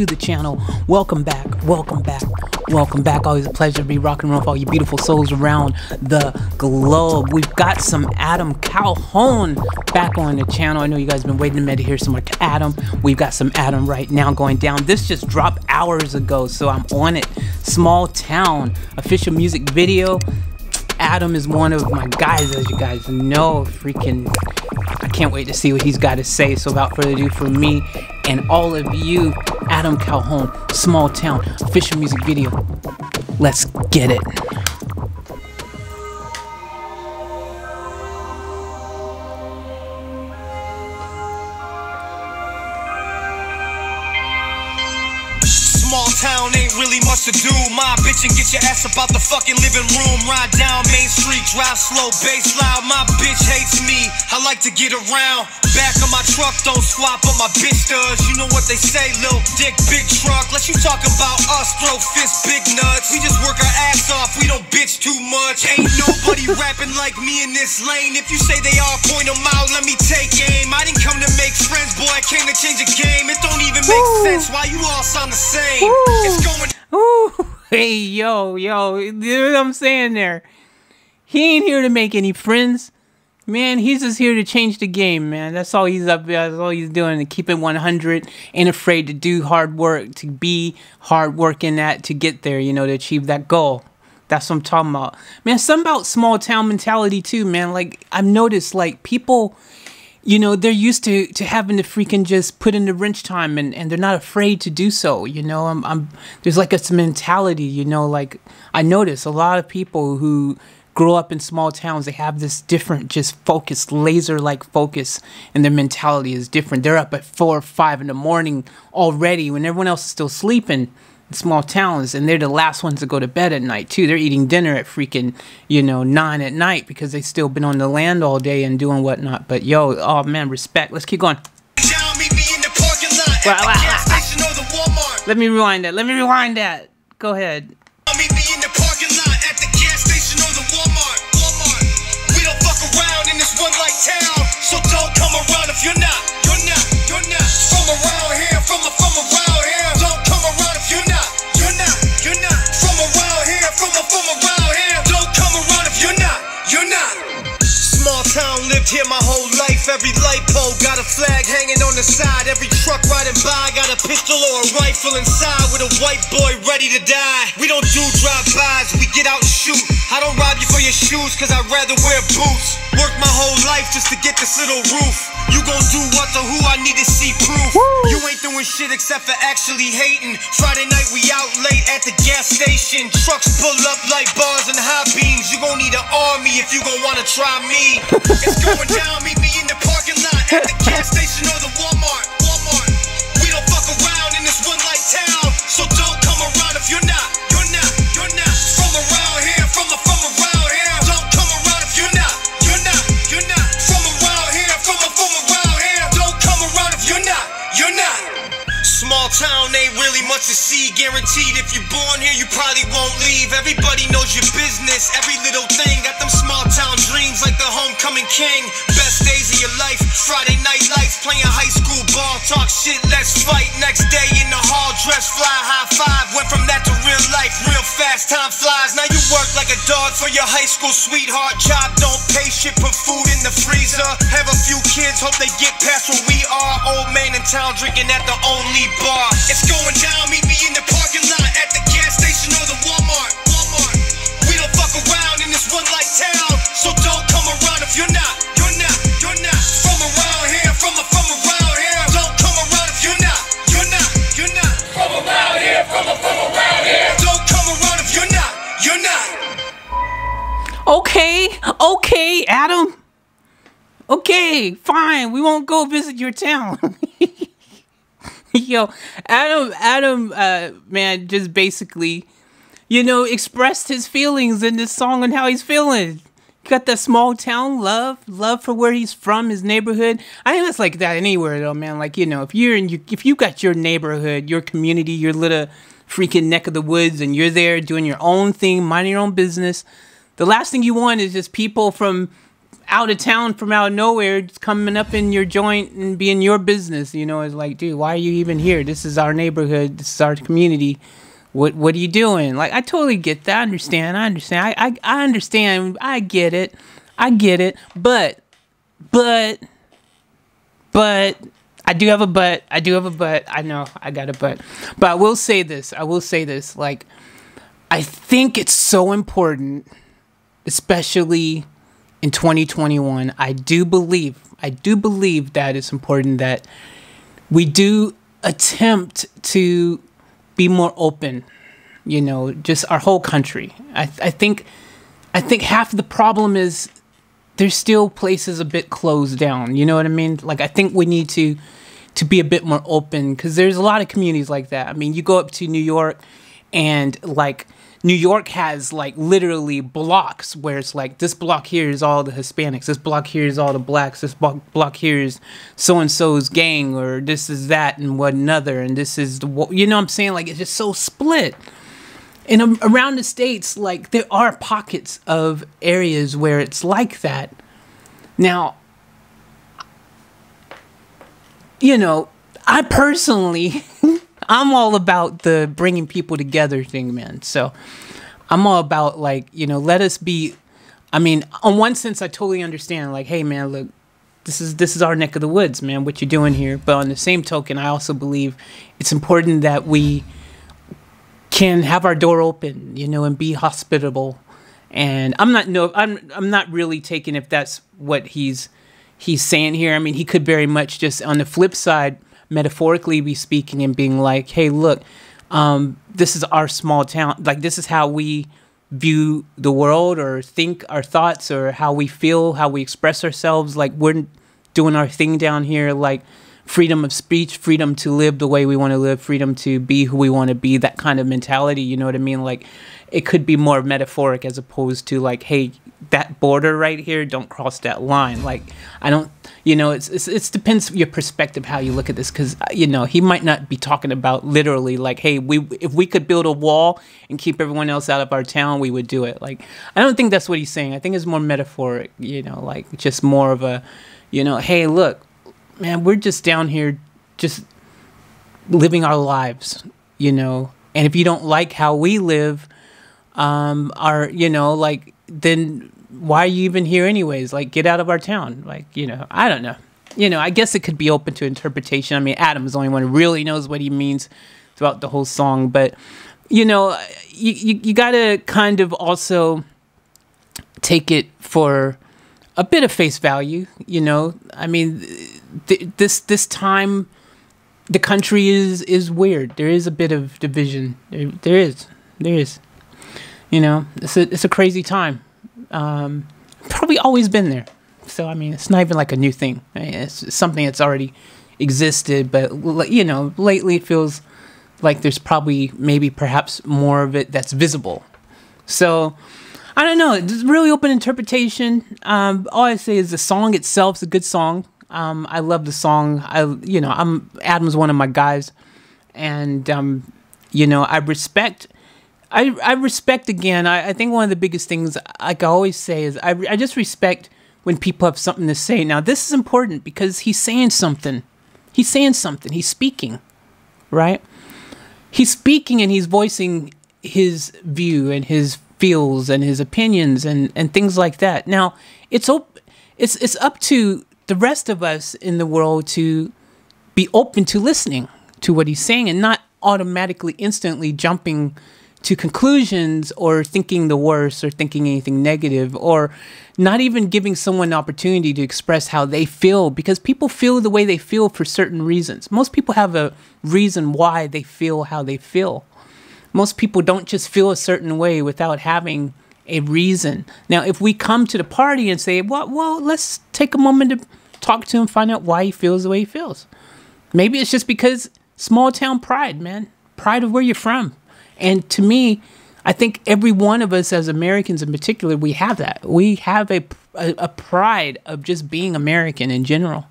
to the channel. Welcome back, welcome back, welcome back. Always a pleasure to be rocking around with all you beautiful souls around the globe. We've got some Adam Calhoun back on the channel. I know you guys have been waiting a minute to hear some more Adam. We've got some Adam right now going down. This just dropped hours ago, so I'm on it. Small Town official music video. Adam is one of my guys, as you guys know. Freaking, I can't wait to see what he's got to say. So, without further ado, for me and all of you, Adam Calhoun, Small Town, official music video. Let's get it. My bitch and get your ass about the fucking living room. Ride down Main Street, drive slow, bass loud. My bitch hates me. I like to get around. Back of my truck don't squat, but my bitch does. You know what they say, little dick, big truck. Let you talk about us, throw fists, big nuts. We just work our ass off, we don't bitch too much. Ain't nobody rapping like me in this lane. If you say they are, point them out, let me take aim. I didn't come to make friends, boy, I came to change the game. It don't even make Woo. sense why you all sound the same. Woo. It's going Ooh, hey, yo, yo, you know what I'm saying there? He ain't here to make any friends. Man, he's just here to change the game, man. That's all he's up. That's all he's doing to keep it 100. Ain't afraid to do hard work, to be hard working at to get there. You know, to achieve that goal. That's what I'm talking about, man. Something about small town mentality too, man. Like I've noticed, like people, you know, they're used to to having to freaking just put in the wrench time, and and they're not afraid to do so. You know, I'm, I'm there's like a mentality. You know, like I notice a lot of people who grow up in small towns they have this different just focus laser like focus and their mentality is different they're up at four or five in the morning already when everyone else is still sleeping in small towns and they're the last ones to go to bed at night too. They're eating dinner at freaking you know nine at night because they still been on the land all day and doing whatnot. But yo oh man respect. Let's keep going. Let me rewind that. Let me rewind that. Go ahead. Town, so don't come around if you're not. You're not. You're not. From around got a flag hanging on the side. Every truck riding by got a pistol or a rifle inside with a white boy ready to die. We don't do drive-bys, we get out and shoot. I don't rob you for your shoes, cause I'd rather wear boots. Work my whole life just to get this little roof. You gon' do what to who I need to see proof. You ain't doing shit except for actually hating. Friday night we out late at the gas station. Trucks pull up like bars and high beams. You gon' need an army if you gon' wanna try me. It's going down, meet me in the king. Best days of your life, Friday night lights, playing high school ball, talk shit, let's fight. Next day in the hall, dress fly, high five. Went from that to real life, real fast, time flies. Now you work like a dog for your high school sweetheart. Job don't pay shit, put food in the freezer. Have a few kids, hope they get past where we are. Old man in town drinking at the only bar. It's going down, meet me in the parking lot at the gas station or the Walmart. Walmart. We don't fuck around in this one light town, so don't Okay, okay, Adam. Okay, fine. We won't go visit your town. Yo, Adam, Adam, uh, man, just basically, you know, expressed his feelings in this song and how he's feeling. Got that small town love, love for where he's from, his neighborhood. I think that's like that anywhere though, man. Like you know, if you're in, your, if you got your neighborhood, your community, your little freaking neck of the woods, and you're there doing your own thing, minding your own business, the last thing you want is just people from out of town from out of nowhere, just coming up in your joint and being your business. You know, it's like, dude, why are you even here? This is our neighborhood. This is our community. What what are you doing? Like, I totally get that. I understand. I understand. I I, I understand. I get it. I get it. But but but I do have a but. I do have a but. I know I got a but. But I will say this. I will say this. Like, I think it's so important, especially in 2021. I do believe, I do believe that it's important that we do attempt to be more open. You know, just our whole country. I, I think, I think half the problem is there's still places a bit closed down. You know what I mean? Like I think we need to to be a bit more open because there's a lot of communities like that. I mean, you go up to New York and like New York has like literally blocks where it's like this block here is all the Hispanics, this block here is all the blacks, this block here is so and so's gang, or this is that and what another, and this is the you know what I'm saying like it's just so split. And um, around the states, like there are pockets of areas where it's like that. Now, you know, I personally, I'm all about the bringing people together thing, man. So I'm all about like, you know, let us be. I mean, on one sense, I totally understand. Like, hey, man, look, this is this is our neck of the woods, man. What you're doing here. But on the same token, I also believe it's important that we can have our door open, you know, and be hospitable. And I'm not no, I'm I'm not really taking if that's what he's he's saying here. I mean, he could very much just on the flip side, metaphorically be speaking and being like, hey, look, um, this is our small town. Like, this is how we view the world or think our thoughts or how we feel, how we express ourselves. Like, we're doing our thing down here. Like, freedom of speech, freedom to live the way we want to live, freedom to be who we want to be, that kind of mentality. You know what I mean? Like, it could be more metaphoric as opposed to like, hey, that border right here, don't cross that line. Like, I don't, you know, it's it's it depends your perspective how you look at this because you know he might not be talking about literally like, hey, we if we could build a wall and keep everyone else out of our town, we would do it. Like, I don't think that's what he's saying. I think it's more metaphoric. You know, like just more of a, you know, hey, look, man, we're just down here, just living our lives. You know, and if you don't like how we live, um, our you know like then why are you even here anyways? Like, get out of our town. Like, you know, I don't know. You know, I guess it could be open to interpretation. I mean, Adam is the only one who really knows what he means throughout the whole song. But, you know, you, you, you got to kind of also take it for a bit of face value. You know, I mean, th- this this time, the country is is weird. There is a bit of division. There, there is. There is. You know, it's a it's a crazy time. Um, probably always been there. So I mean, it's not even like a new thing. It's something that's already existed, but you know, lately it feels like there's probably maybe perhaps more of it that's visible. So I don't know. It's really open interpretation. Um, all I say is the song itself is a good song. Um, I love the song. I you know I'm Adam's one of my guys, and um, you know I respect I, I respect again. I, I think one of the biggest things, I always say, is I, I just respect when people have something to say. Now, this is important because he's saying something. He's saying something. He's speaking, right? He's speaking and he's voicing his view and his feels and his opinions and, and things like that. Now, it's op- it's it's up to the rest of us in the world to be open to listening to what he's saying and not automatically instantly jumping to conclusions or thinking the worst or thinking anything negative or not even giving someone an opportunity to express how they feel because people feel the way they feel for certain reasons. Most people have a reason why they feel how they feel. Most people don't just feel a certain way without having a reason. Now, if we come to the party and say, well, well, let's take a moment to talk to him, find out why he feels the way he feels. Maybe it's just because small town pride, man. Pride of where you're from and to me, I think every one of us as Americans in particular, we have that. We have a, a, a, pride of just being American in general.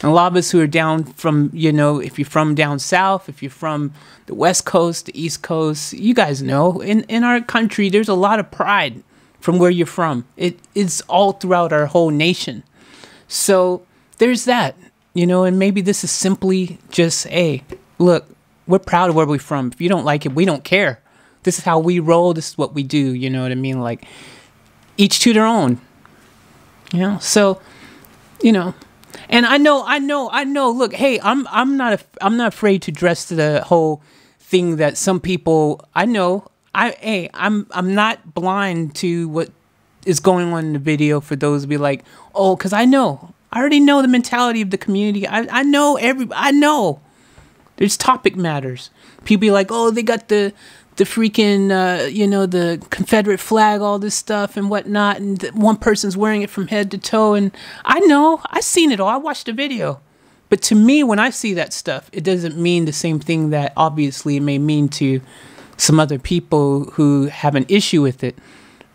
And a lot of us who are down from, you know, if you're from down south, if you're from the West Coast, the East Coast, you guys know, in, in our country, there's a lot of pride from where you're from. It is all throughout our whole nation. So there's that, you know, and maybe this is simply just, hey, look, we're proud of where we're from. If you don't like it, we don't care. This is how we roll. This is what we do. You know what I mean? Like, each to their own. You know, so, you know, and I know, I know, I know. Look, hey, I'm, I'm not, a, I'm not afraid to dress to the whole thing that some people. I know, I, hey, I'm, I'm not blind to what is going on in the video for those to be like, oh, because I know, I already know the mentality of the community. I, I know every, I know. There's topic matters. People be like, oh, they got the the freaking uh, you know the Confederate flag, all this stuff and whatnot, and one person's wearing it from head to toe. And I know I've seen it all. I watched the video. But to me, when I see that stuff, it doesn't mean the same thing that obviously it may mean to some other people who have an issue with it.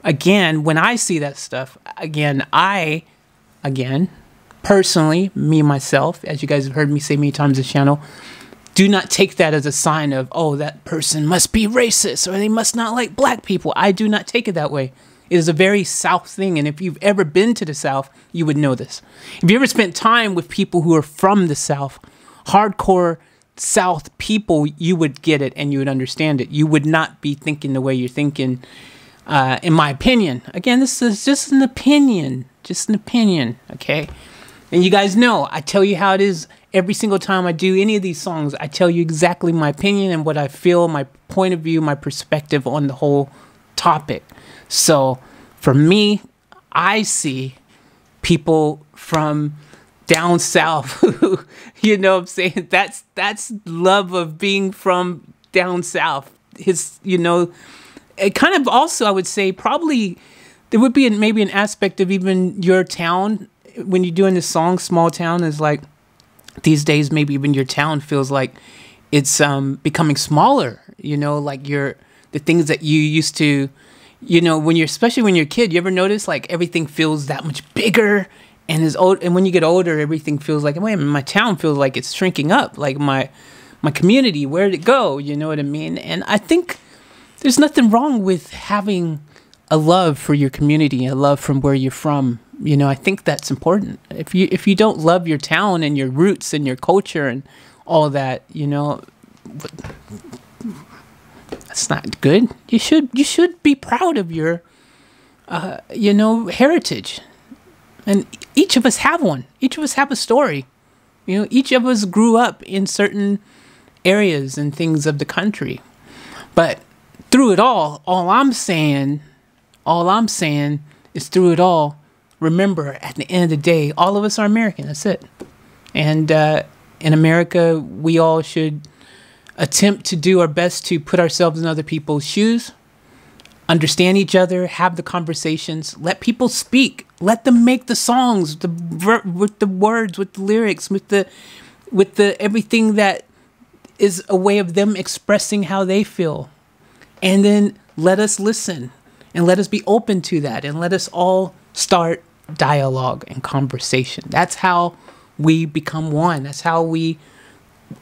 Again, when I see that stuff, again, I, again, personally, me myself, as you guys have heard me say many times this channel, do not take that as a sign of, oh, that person must be racist or they must not like black people. I do not take it that way. It is a very South thing. And if you've ever been to the South, you would know this. If you ever spent time with people who are from the South, hardcore South people, you would get it and you would understand it. You would not be thinking the way you're thinking, uh, in my opinion. Again, this is just an opinion. Just an opinion, okay? And you guys know, I tell you how it is every single time I do any of these songs. I tell you exactly my opinion and what I feel, my point of view, my perspective on the whole topic. So for me, I see people from down south you know I'm saying? That's that's love of being from down south. His, you know, it kind of also I would say probably there would be an, maybe an aspect of even your town when you're doing the song, small town is like these days maybe even your town feels like it's um, becoming smaller. You know, like your the things that you used to, you know, when you're especially when you're a kid, you ever notice like everything feels that much bigger. And as old, and when you get older, everything feels like wait, my town feels like it's shrinking up. Like my my community, where did it go? You know what I mean? And I think there's nothing wrong with having a love for your community, a love from where you're from, you know, I think that's important. If you if you don't love your town and your roots and your culture and all that, you know, that's not good. You should you should be proud of your, uh, you know, heritage, and each of us have one. Each of us have a story. You know, each of us grew up in certain areas and things of the country, but through it all, all I'm saying, all I'm saying is through it all remember at the end of the day, all of us are American. That's it. And uh, in America, we all should attempt to do our best to put ourselves in other people's shoes, understand each other, have the conversations, let people speak, let them make the songs, the with the words, with the lyrics, with the with the everything that is a way of them expressing how they feel. And then let us listen and let us be open to that and let us all start dialogue and conversation. That's how we become one. That's how we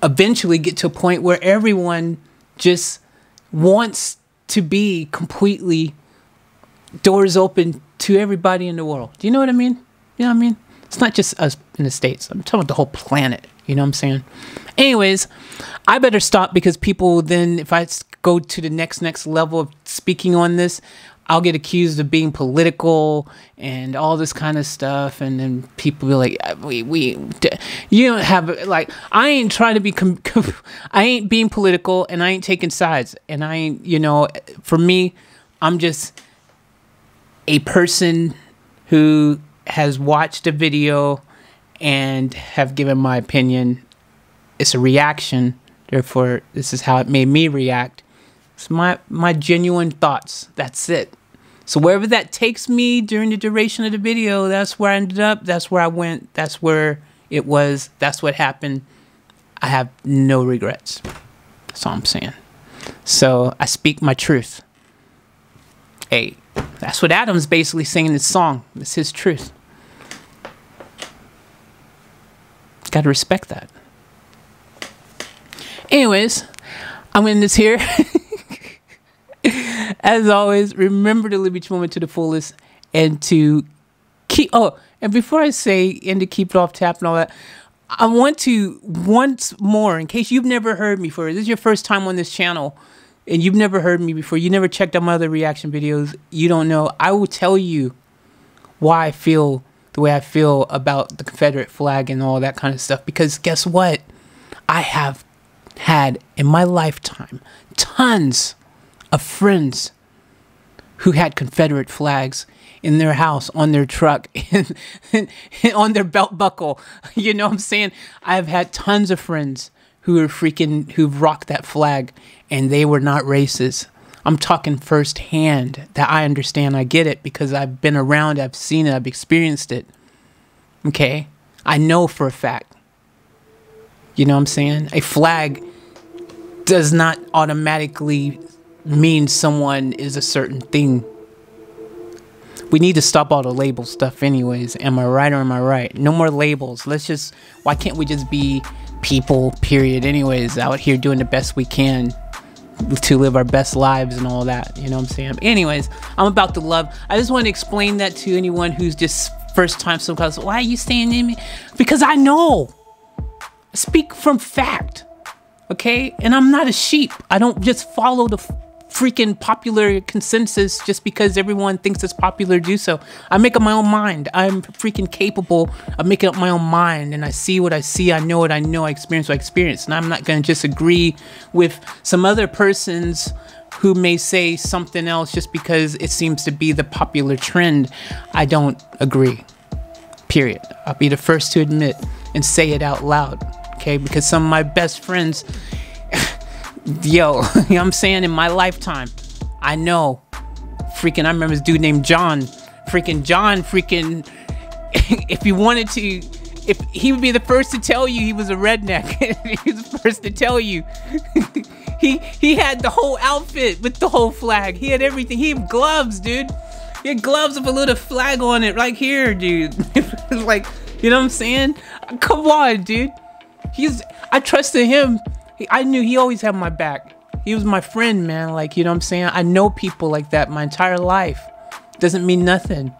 eventually get to a point where everyone just wants to be completely doors open to everybody in the world. Do you know what I mean? You know what I mean? It's not just us in the States. I'm talking about the whole planet. You know what I'm saying? Anyways, I better stop because people then, if I go to the next next level of speaking on this, I'll get accused of being political and all this kind of stuff, and then people be like, uh, "We, we, you don't have like I ain't trying to be, I ain't being political, and I ain't taking sides, and I ain't, you know, for me, I'm just a person who has watched a video and have given my opinion. It's a reaction, therefore, this is how it made me react. It's my my genuine thoughts. That's it. So wherever that takes me during the duration of the video, that's where I ended up. That's where I went. That's where it was. That's what happened. I have no regrets. That's all I'm saying. So I speak my truth. Hey, that's what Adam's basically saying in this song. It's his truth. Got to respect that. Anyways, I'm in this here. As always, remember to live each moment to the fullest and to keep. Oh, and before I say and to keep it off tap and all that, I want to once more, in case you've never heard me before, this is your first time on this channel and you've never heard me before, you never checked out my other reaction videos, you don't know, I will tell you why I feel the way I feel about the Confederate flag and all that kind of stuff. Because guess what? I have had in my lifetime tons of friends who had Confederate flags in their house, on their truck, on their belt buckle. You know what I'm saying? I've had tons of friends who are freaking, who've rocked that flag and they were not racist. I'm talking firsthand that I understand. I get it because I've been around, I've seen it, I've experienced it. Okay? I know for a fact. You know what I'm saying? A flag does not automatically mean someone is a certain thing. We need to stop all the label stuff, anyways. Am I right or am I right? No more labels. Let's just, why can't we just be people, period, anyways, out here doing the best we can to live our best lives and all that. You know what I'm saying? Anyways, I'm about to love. I just want to explain that to anyone who's just first time cause why are you staying in me? Because I know. I speak from fact. Okay? And I'm not a sheep. I don't just follow the freaking popular consensus just because everyone thinks it's popular to do so. I make up my own mind. I'm freaking capable of making up my own mind and I see what I see, I know what I know, I experience what I experience. And I'm not going to just agree with some other persons who may say something else just because it seems to be the popular trend. I don't agree. Period. I'll be the first to admit and say it out loud. Okay? Because some of my best friends yo, you know I'm saying? In my lifetime, I know. Freaking, I remember this dude named John. Freaking John, freaking, if he wanted to, if he would be the first to tell you he was a redneck, he was the first to tell you. he he had the whole outfit with the whole flag. He had everything. He had gloves, dude. He had gloves with a little flag on it right here, dude. like, you know what I'm saying? Come on, dude. He's I trusted him I knew he always had my back. He was my friend, man. Like, you know what I'm saying? I know people like that my entire life. Doesn't mean nothing.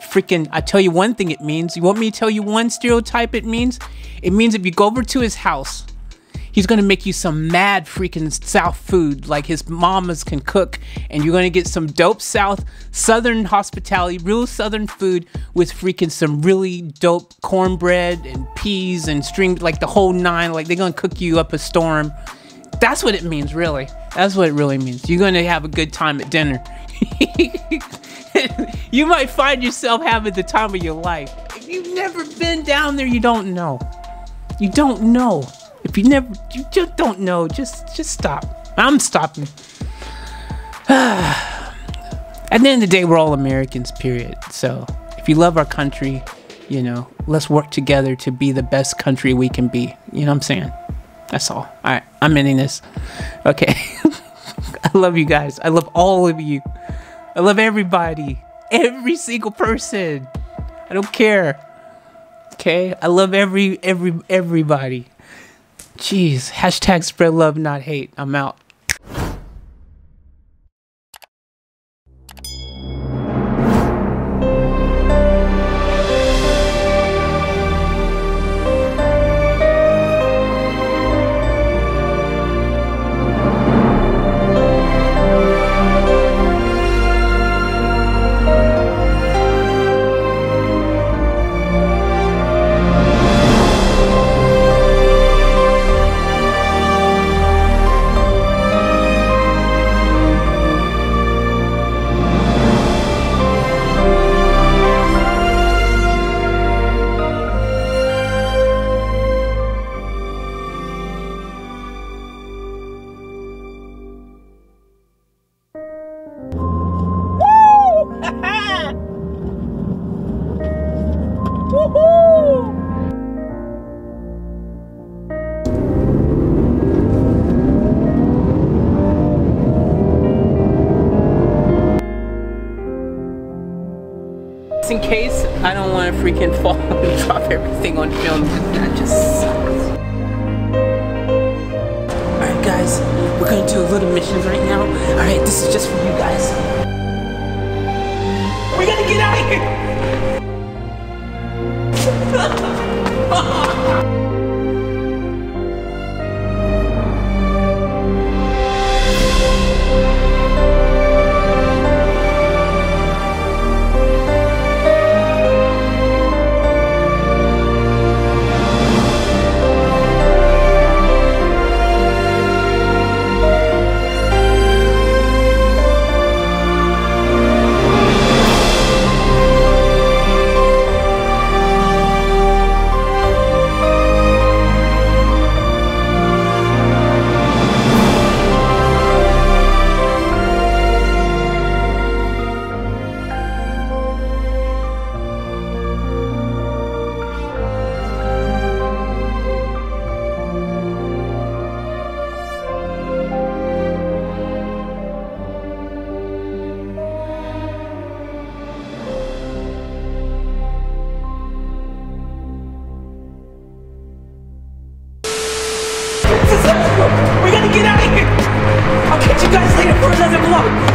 Freaking, I tell you one thing it means. You want me to tell you one stereotype it means? It means if you go over to his house he's gonna make you some mad freaking South food like his mamas can cook, and you're gonna get some dope South Southern hospitality, real Southern food with freaking some really dope cornbread and peas and string, like the whole nine. Like they're gonna cook you up a storm. That's what it means, really. That's what it really means. You're gonna have a good time at dinner. you might find yourself having the time of your life. If you've never been down there, you don't know. You don't know. If you never, you just don't know, just just stop. I'm stopping. At the end of the day, we're all Americans, period. So if you love our country, you know, let's work together to be the best country we can be. You know what I'm saying? That's all. All right, I'm ending this. Okay. I love you guys. I love all of you. I love everybody. Every single person. I don't care. Okay? I love every every everybody. Jeez. Hashtag spread love, not hate. I'm out. In case I don't want to freaking fall and drop everything on film. That just sucks. Alright guys, we're gonna do a little mission right now. Alright, this is just for you guys. We gotta get out of here! Ha ha ha! Gotta get out